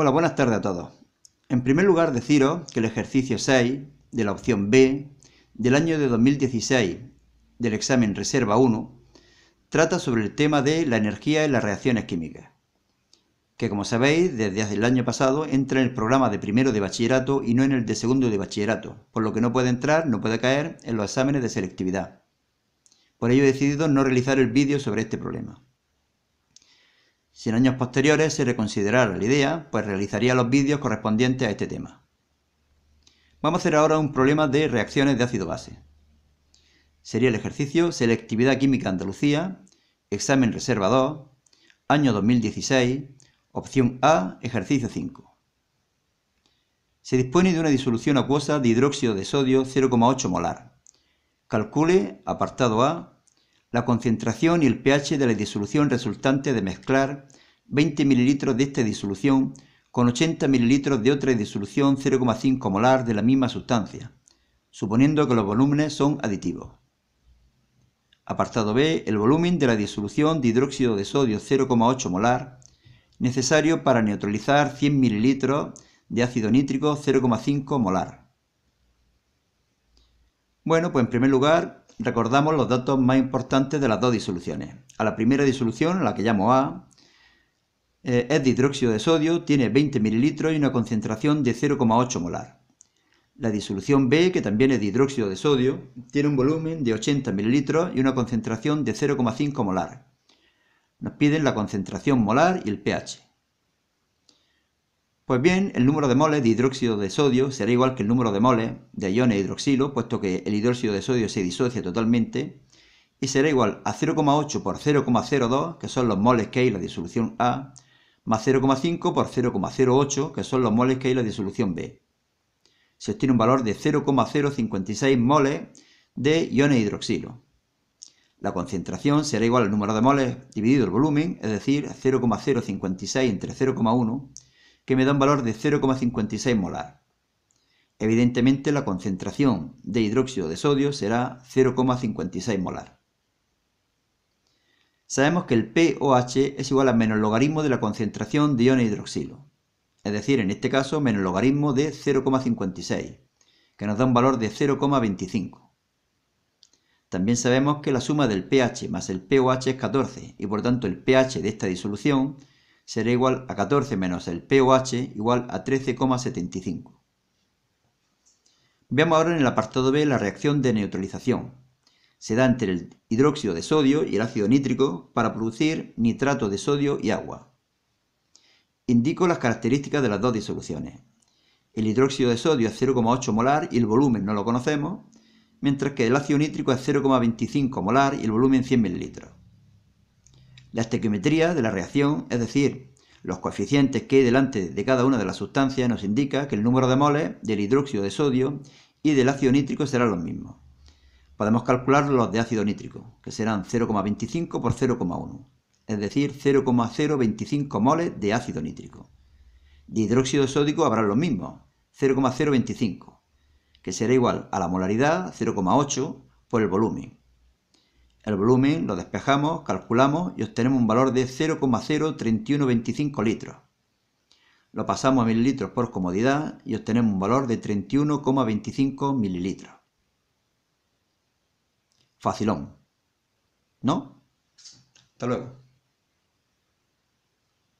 Hola, buenas tardes a todos. En primer lugar, deciros que el ejercicio 6 de la opción B del año de 2016 del examen Reserva 1 trata sobre el tema de la energía en las reacciones químicas, que como sabéis, desde el año pasado entra en el programa de primero de bachillerato y no en el de segundo de bachillerato, por lo que no puede entrar, no puede caer en los exámenes de selectividad. Por ello he decidido no realizar el vídeo sobre este problema. Si en años posteriores se reconsiderara la idea, pues realizaría los vídeos correspondientes a este tema. Vamos a hacer ahora un problema de reacciones de ácido-base. Sería el ejercicio Selectividad Química Andalucía, examen reserva 2, año 2016, opción A, ejercicio 5. Se dispone de una disolución acuosa de hidróxido de sodio 0,8 molar. Calcule, apartado A, la concentración y el pH de la disolución resultante de mezclar 20 ml de esta disolución con 80 ml de otra disolución 0,5 molar de la misma sustancia, suponiendo que los volúmenes son aditivos. Apartado B. El volumen de la disolución de hidróxido de sodio 0,8 molar necesario para neutralizar 100 ml de ácido nítrico 0,5 molar. Bueno, pues en primer lugar recordamos los datos más importantes de las dos disoluciones. A la primera disolución, la que llamo A, eh, es de hidróxido de sodio, tiene 20 ml y una concentración de 0,8 molar. La disolución B, que también es de hidróxido de sodio, tiene un volumen de 80 ml y una concentración de 0,5 molar. Nos piden la concentración molar y el pH. Pues bien, el número de moles de hidróxido de sodio será igual que el número de moles de iones hidroxilo, puesto que el hidróxido de sodio se disocia totalmente, y será igual a 0,8 por 0,02, que son los moles que hay en la disolución A, más 0,5 por 0,08, que son los moles que hay en la disolución B. Se obtiene un valor de 0,056 moles de iones hidroxilo. La concentración será igual al número de moles dividido el volumen, es decir, 0,056 entre 0,1, que me da un valor de 0,56 molar. Evidentemente la concentración de hidróxido de sodio será 0,56 molar. Sabemos que el pOH es igual a menos logaritmo de la concentración de iones hidroxilo, es decir, en este caso menos logaritmo de 0,56, que nos da un valor de 0,25. También sabemos que la suma del pH más el pOH es 14 y por tanto el pH de esta disolución será igual a 14 menos el pOH igual a 13,75. Veamos ahora en el apartado B la reacción de neutralización. Se da entre el hidróxido de sodio y el ácido nítrico para producir nitrato de sodio y agua. Indico las características de las dos disoluciones. El hidróxido de sodio es 0,8 molar y el volumen no lo conocemos, mientras que el ácido nítrico es 0,25 molar y el volumen 100 mililitros. La estequiometría de la reacción, es decir, los coeficientes que hay delante de cada una de las sustancias, nos indica que el número de moles del hidróxido de sodio y del ácido nítrico serán los mismos. Podemos calcular los de ácido nítrico, que serán 0,25 por 0,1, es decir, 0,025 moles de ácido nítrico. De hidróxido de sodio habrá los mismos, 0,025, que será igual a la molaridad 0,8 por el volumen, el volumen lo despejamos, calculamos y obtenemos un valor de 0,03125 litros. Lo pasamos a mililitros por comodidad y obtenemos un valor de 31,25 mililitros. Facilón. ¿No? Hasta luego.